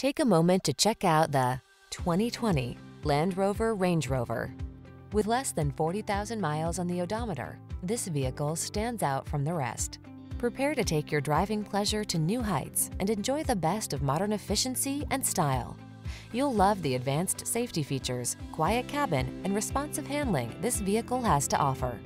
Take a moment to check out the 2020 Land Rover Range Rover. With less than 40,000 miles on the odometer, this vehicle stands out from the rest. Prepare to take your driving pleasure to new heights and enjoy the best of modern efficiency and style. You'll love the advanced safety features, quiet cabin, and responsive handling this vehicle has to offer.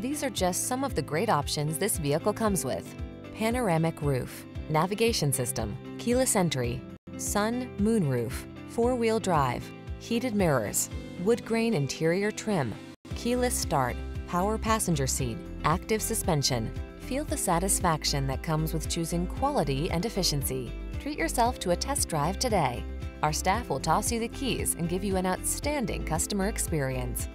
These are just some of the great options this vehicle comes with. Panoramic roof, navigation system, keyless entry, sun, moon roof, four-wheel drive, heated mirrors, wood grain interior trim, keyless start, power passenger seat, active suspension. Feel the satisfaction that comes with choosing quality and efficiency. Treat yourself to a test drive today. Our staff will toss you the keys and give you an outstanding customer experience.